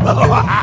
哈哈哈